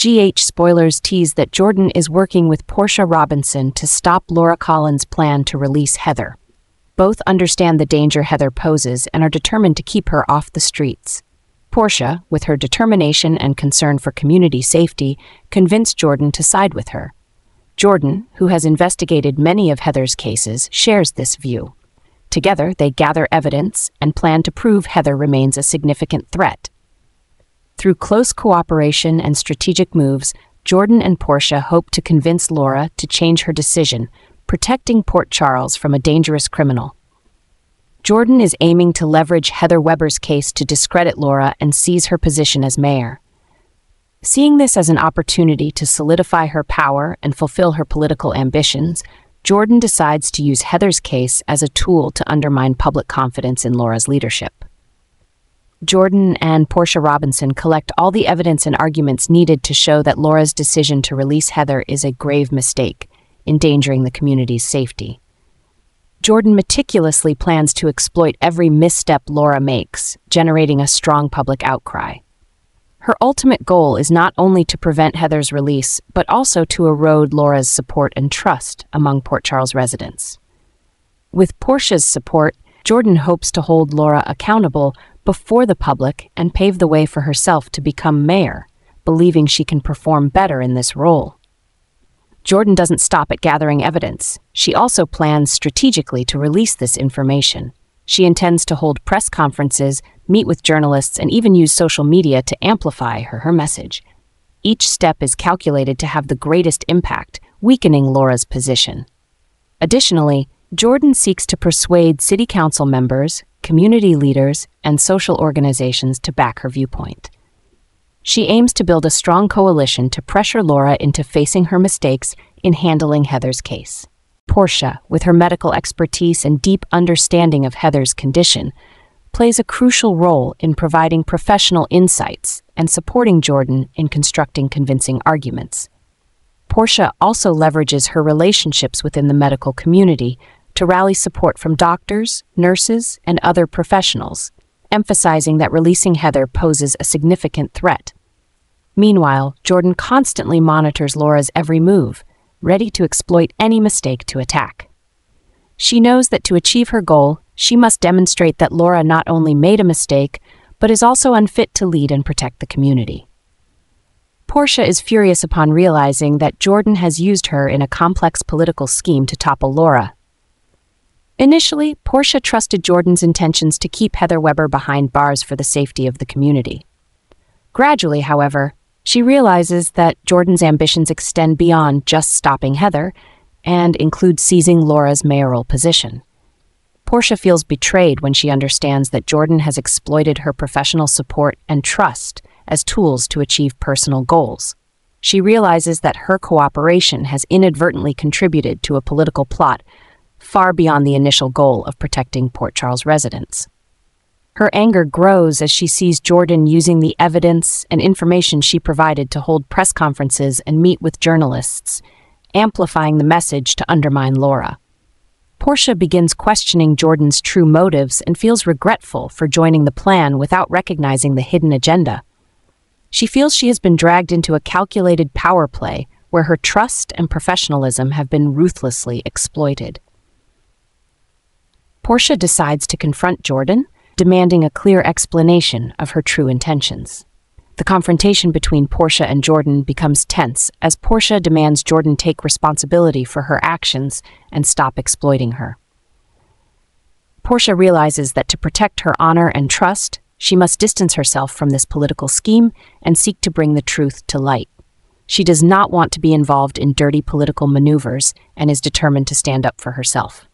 GH spoilers tease that Jordan is working with Portia Robinson to stop Laura Collins' plan to release Heather. Both understand the danger Heather poses and are determined to keep her off the streets. Portia, with her determination and concern for community safety, convinced Jordan to side with her. Jordan, who has investigated many of Heather's cases, shares this view. Together, they gather evidence and plan to prove Heather remains a significant threat. Through close cooperation and strategic moves, Jordan and Portia hope to convince Laura to change her decision, protecting Port Charles from a dangerous criminal. Jordan is aiming to leverage Heather Weber's case to discredit Laura and seize her position as mayor. Seeing this as an opportunity to solidify her power and fulfill her political ambitions, Jordan decides to use Heather's case as a tool to undermine public confidence in Laura's leadership. Jordan and Portia Robinson collect all the evidence and arguments needed to show that Laura's decision to release Heather is a grave mistake, endangering the community's safety. Jordan meticulously plans to exploit every misstep Laura makes, generating a strong public outcry. Her ultimate goal is not only to prevent Heather's release, but also to erode Laura's support and trust among Port Charles residents. With Portia's support, Jordan hopes to hold Laura accountable before the public and pave the way for herself to become mayor, believing she can perform better in this role. Jordan doesn't stop at gathering evidence. She also plans strategically to release this information. She intends to hold press conferences, meet with journalists, and even use social media to amplify her, her message. Each step is calculated to have the greatest impact, weakening Laura's position. Additionally, Jordan seeks to persuade city council members, community leaders, and social organizations to back her viewpoint. She aims to build a strong coalition to pressure Laura into facing her mistakes in handling Heather's case. Portia, with her medical expertise and deep understanding of Heather's condition, plays a crucial role in providing professional insights and supporting Jordan in constructing convincing arguments. Portia also leverages her relationships within the medical community to rally support from doctors, nurses, and other professionals, emphasizing that releasing Heather poses a significant threat. Meanwhile, Jordan constantly monitors Laura's every move, ready to exploit any mistake to attack. She knows that to achieve her goal, she must demonstrate that Laura not only made a mistake, but is also unfit to lead and protect the community. Portia is furious upon realizing that Jordan has used her in a complex political scheme to topple Laura. Initially, Portia trusted Jordan's intentions to keep Heather Weber behind bars for the safety of the community. Gradually, however, she realizes that Jordan's ambitions extend beyond just stopping Heather and include seizing Laura's mayoral position. Portia feels betrayed when she understands that Jordan has exploited her professional support and trust as tools to achieve personal goals. She realizes that her cooperation has inadvertently contributed to a political plot far beyond the initial goal of protecting Port Charles residents. Her anger grows as she sees Jordan using the evidence and information she provided to hold press conferences and meet with journalists, amplifying the message to undermine Laura. Portia begins questioning Jordan's true motives and feels regretful for joining the plan without recognizing the hidden agenda. She feels she has been dragged into a calculated power play where her trust and professionalism have been ruthlessly exploited. Portia decides to confront Jordan demanding a clear explanation of her true intentions. The confrontation between Portia and Jordan becomes tense as Portia demands Jordan take responsibility for her actions and stop exploiting her. Portia realizes that to protect her honor and trust, she must distance herself from this political scheme and seek to bring the truth to light. She does not want to be involved in dirty political maneuvers and is determined to stand up for herself.